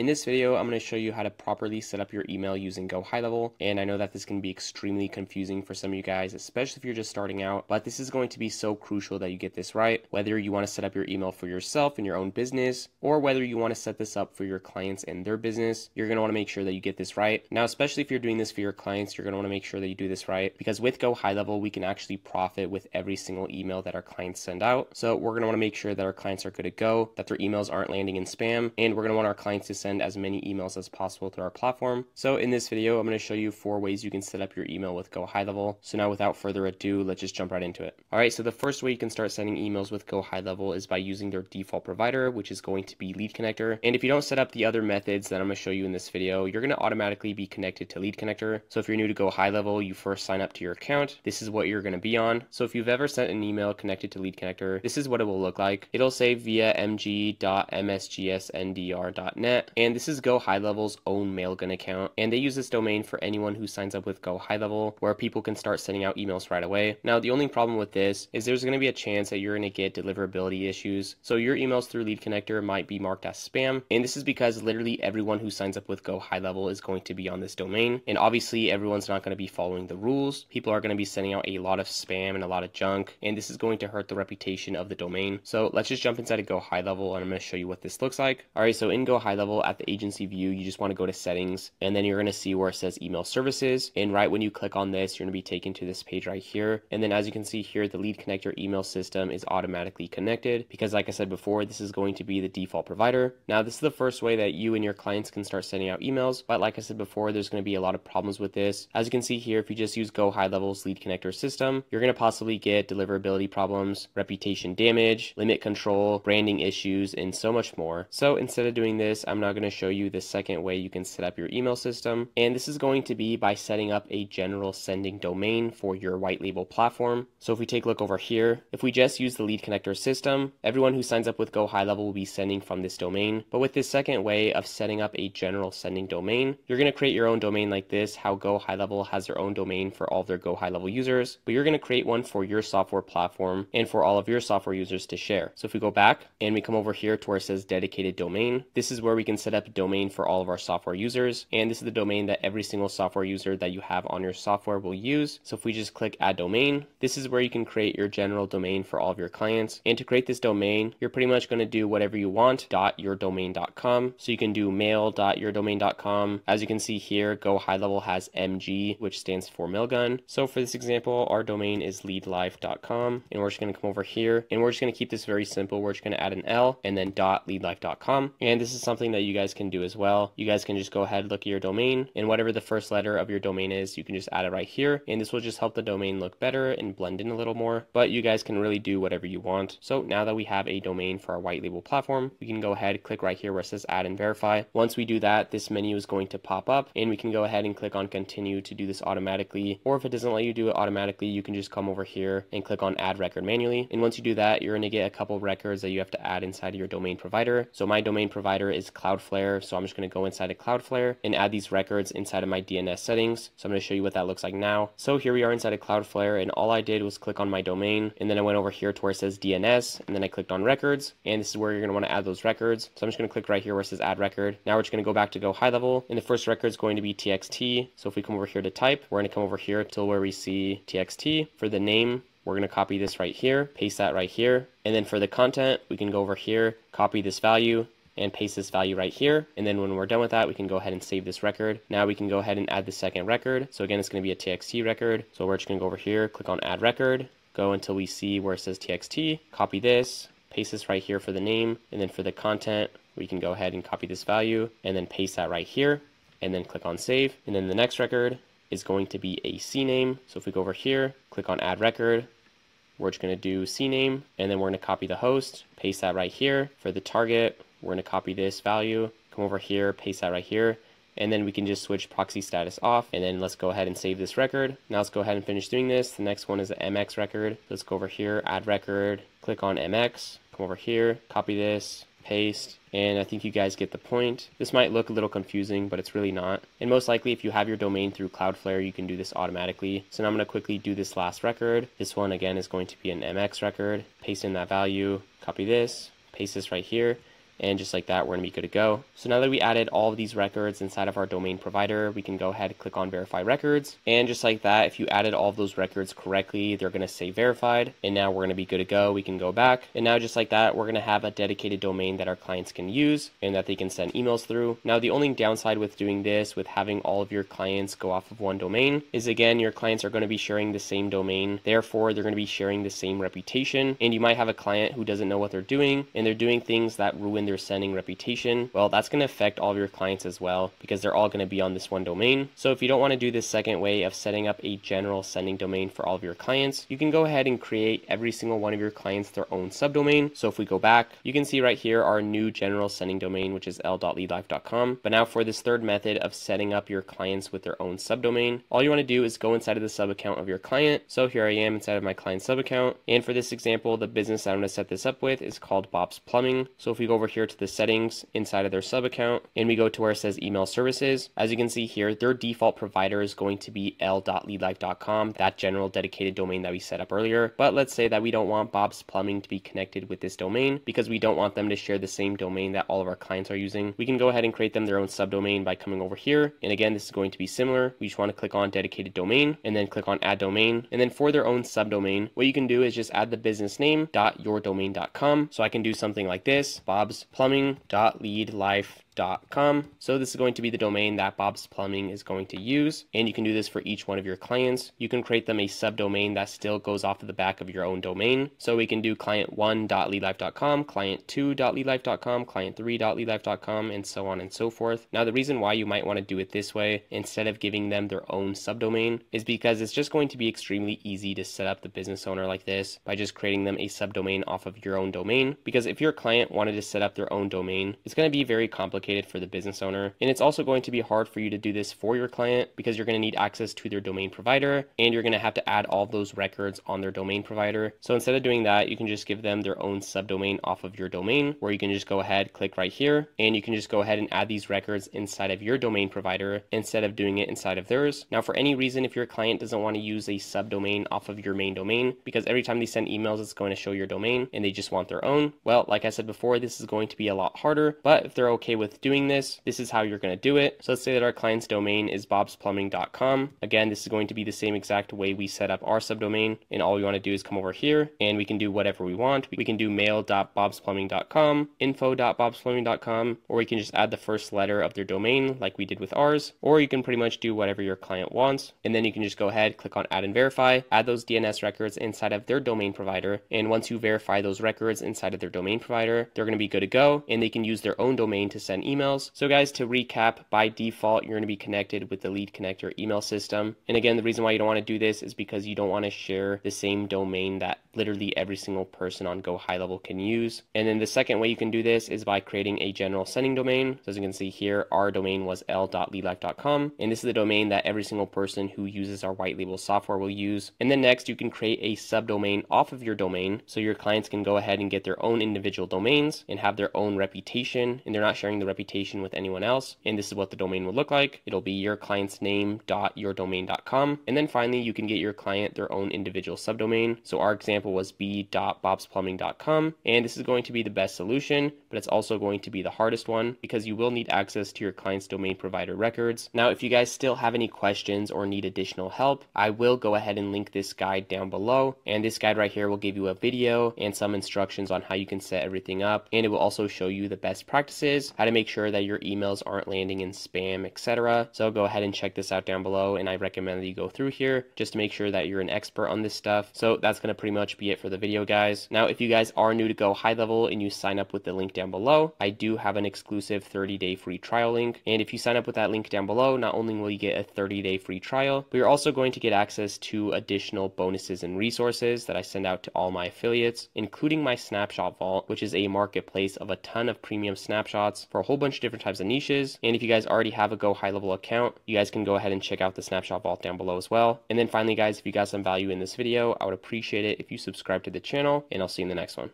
In this video, I'm going to show you how to properly set up your email using Go High Level. And I know that this can be extremely confusing for some of you guys, especially if you're just starting out, but this is going to be so crucial that you get this right. Whether you want to set up your email for yourself in your own business, or whether you want to set this up for your clients and their business, you're going to want to make sure that you get this right. Now, especially if you're doing this for your clients, you're going to want to make sure that you do this right because with Go High Level, we can actually profit with every single email that our clients send out. So we're going to want to make sure that our clients are good to go, that their emails aren't landing in spam, and we're going to want our clients to send as many emails as possible through our platform. So in this video, I'm going to show you four ways you can set up your email with Go High Level. So now without further ado, let's just jump right into it. All right, so the first way you can start sending emails with Go High Level is by using their default provider, which is going to be Lead Connector. And if you don't set up the other methods that I'm going to show you in this video, you're going to automatically be connected to Lead Connector. So if you're new to Go High Level, you first sign up to your account. This is what you're going to be on. So if you've ever sent an email connected to Lead Connector, this is what it will look like. It'll say via mg.msgsndr.net, and this is Go High Level's own Mailgun account, and they use this domain for anyone who signs up with Go High Level, where people can start sending out emails right away. Now, the only problem with this is there's going to be a chance that you're going to get deliverability issues, so your emails through Lead Connector might be marked as spam, and this is because literally everyone who signs up with Go High Level is going to be on this domain, and obviously everyone's not going to be following the rules. People are going to be sending out a lot of spam and a lot of junk, and this is going to hurt the reputation of the domain. So let's just jump inside of Go High Level, and I'm going to show you what this looks like. All right, so in Go High Level at the agency view, you just want to go to settings, and then you're going to see where it says email services, and right when you click on this, you're going to be taken to this page right here, and then as you can see here, the lead connector email system is automatically connected, because like I said before, this is going to be the default provider. Now, this is the first way that you and your clients can start sending out emails, but like I said before, there's going to be a lot of problems with this. As you can see here, if you just use Go High Level's lead connector system, you're going to possibly get deliverability problems, reputation damage, limit control, branding issues, and so much more. So instead of doing this, I'm now going to show you the second way you can set up your email system. And this is going to be by setting up a general sending domain for your white label platform. So if we take a look over here, if we just use the lead connector system, everyone who signs up with Go High Level will be sending from this domain. But with this second way of setting up a general sending domain, you're going to create your own domain like this, how Go High Level has their own domain for all their Go High Level users, but you're going to create one for your software platform and for all of your software users to share. So if we go back and we come over here to where it says dedicated domain, this is where we can set up a domain for all of our software users. And this is the domain that every single software user that you have on your software will use. So if we just click add domain, this is where you can create your general domain for all of your clients. And to create this domain, you're pretty much going to do whatever you want dot your .yourdomain.com. So you can do mail.yourdomain.com. As you can see here, Go High Level has MG, which stands for Mailgun. So for this example, our domain is leadlife.com. And we're just going to come over here and we're just going to keep this very simple. We're just going to add an L and then dot .leadlife.com. And this is something that you guys can do as well. You guys can just go ahead, look at your domain and whatever the first letter of your domain is, you can just add it right here. And this will just help the domain look better and blend in a little more, but you guys can really do whatever you want. So now that we have a domain for our white label platform, we can go ahead, click right here where it says add and verify. Once we do that, this menu is going to pop up and we can go ahead and click on continue to do this automatically. Or if it doesn't let you do it automatically, you can just come over here and click on add record manually. And once you do that, you're going to get a couple records that you have to add inside of your domain provider. So my domain provider is Cloudflare. So I'm just going to go inside of Cloudflare and add these records inside of my DNS settings. So I'm going to show you what that looks like now. So here we are inside of Cloudflare and all I did was click on my domain and then I went over here to where it says DNS and then I clicked on records and this is where you're going to want to add those records. So I'm just going to click right here where it says add record. Now we're just going to go back to go high level and the first record is going to be TXT. So if we come over here to type, we're going to come over here till where we see TXT. For the name, we're going to copy this right here, paste that right here. And then for the content, we can go over here, copy this value, and paste this value right here. And then when we're done with that, we can go ahead and save this record. Now we can go ahead and add the second record. So again, it's going to be a TXT record. So we're just going to go over here, click on add record, go until we see where it says TXT, copy this, paste this right here for the name. And then for the content, we can go ahead and copy this value and then paste that right here and then click on save. And then the next record is going to be a CNAME. So if we go over here, click on add record, we're just going to do CNAME and then we're going to copy the host, paste that right here. For the target, we're going to copy this value, come over here, paste that right here, and then we can just switch proxy status off and then let's go ahead and save this record. Now let's go ahead and finish doing this. The next one is the MX record. Let's go over here, add record, click on MX, come over here, copy this, paste, and I think you guys get the point. This might look a little confusing, but it's really not. And most likely, if you have your domain through Cloudflare, you can do this automatically. So now I'm going to quickly do this last record. This one, again, is going to be an MX record. Paste in that value, copy this, paste this right here. And just like that, we're to be good to go. So now that we added all of these records inside of our domain provider, we can go ahead and click on verify records. And just like that, if you added all of those records correctly, they're to say verified. And now we're to be good to go. We can go back. And now just like that, we're to have a dedicated domain that our clients can use and that they can send emails through. Now, the only downside with doing this, with having all of your clients go off of one domain, is again, your clients are to be sharing the same domain. Therefore, they're to be sharing the same reputation. And you might have a client who doesn't know what they're doing and they're doing things that ruin their sending reputation. Well, that's going to affect all of your clients as well because they're all going to be on this one domain. So if you don't want to do this second way of setting up a general sending domain for all of your clients, you can go ahead and create every single one of your clients their own subdomain. So if we go back, you can see right here our new general sending domain, which is l.leadlife.com. But now for this third method of setting up your clients with their own subdomain, all you want to do is go inside of the sub account of your client. So here I am inside of my client sub account. And for this example, the business I'm going to set this up with is called Bob's Plumbing. So if we go over here to the settings inside of their sub account and we go to where it says email services, as you can see here, their default provider is going to be l.leadlife.com, that general dedicated domain that we set up earlier. But let's say that we don't want Bob's Plumbing to be connected with this domain because we don't want them to share the same domain that all of our clients are using. We can go ahead and create them their own subdomain by coming over here. And again, this is going to be similar. We just want to click on dedicated domain and then click on add domain. And then for their own subdomain, what you can do is just add the business name dot yourdomain.com. So I can do something like this, Bob's Plumbing dot lead life bobsplumbing.com. So this is going to be the domain that Bob's Plumbing is going to use, and you can do this for each one of your clients. You can create them a subdomain that still goes off of the back of your own domain. So we can do client1.leadlife.com, client2.leadlife.com, client3.leadlife.com, and so on and so forth. Now the reason why you might want to do it this way instead of giving them their own subdomain is because it's just going to be extremely easy to set up the business owner like this by just creating them a subdomain off of your own domain. Because if your client wanted to set up their own domain, it's going to be very complicated complicated for the business owner. And it's also going to be hard for you to do this for your client because you're going to need access to their domain provider and you're going to have to add all those records on their domain provider. So instead of doing that, you can just give them their own subdomain off of your domain where you can just go ahead, click right here, and you can just go ahead and add these records inside of your domain provider instead of doing it inside of theirs. Now, for any reason, if your client doesn't want to use a subdomain off of your main domain, because every time they send emails, it's going to show your domain and they just want their own, well, like I said before, this is going to be a lot harder, but if they're okay with doing this, this is how you're going to do it. So let's say that our client's domain is bobsplumbing.com. Again, this is going to be the same exact way we set up our subdomain. And all we want to do is come over here and we can do whatever we want. We can do mail.bobsplumbing.com, info.bobsplumbing.com, or we can just add the first letter of their domain like we did with ours, or you can pretty much do whatever your client wants. And then you can just go ahead, click on add and verify, add those DNS records inside of their domain provider. And once you verify those records inside of their domain provider, they're going to be good to go and they can use their own domain to send emails. So guys, to recap, by default, you're going to be connected with the Lead Connector email system. And again, the reason why you don't want to do this is because you don't want to share the same domain that literally every single person on Go High Level can use. And then the second way you can do this is by creating a general sending domain. So as you can see here, our domain was l.leadlife.com. And this is the domain that every single person who uses our white label software will use. And then next, you can create a subdomain off of your domain so your clients can go ahead and get their own individual domains and have their own reputation. And they're not sharing the reputation with anyone else. And this is what the domain would look like. It'll be your client's name.yourdomain.com. And then finally, you can get your client their own individual subdomain. So our example was b dot example was b.bobsplumbing.com. And this is going to be the best solution, but it's also going to be the hardest one because you will need access to your client's domain provider records. Now, if you guys still have any questions or need additional help, I will go ahead and link this guide down below. And this guide right here will give you a video and some instructions on how you can set everything up. And it will also show you the best practices, how to make sure that your emails aren't landing in spam, etc. So go ahead and check this out down below. And I recommend that you go through here just to make sure that you're an expert on this stuff. So that's going to pretty much much be it for the video, guys. Now, if you guys are new to Go High Level and you sign up with the link down below, I do have an exclusive 30-day free trial link. And if you sign up with that link down below, not only will you get a 30-day free trial, but you're also going to get access to additional bonuses and resources that I send out to all my affiliates, including my Snapshot Vault, which is a marketplace of a ton of premium snapshots for a whole bunch of different types of niches. And if you guys already have a Go High Level account, you guys can go ahead and check out the Snapshot Vault down below as well. And then finally, guys, if you got some value in this video, I would appreciate it if you subscribe to the channel, and I'll see you in the next one.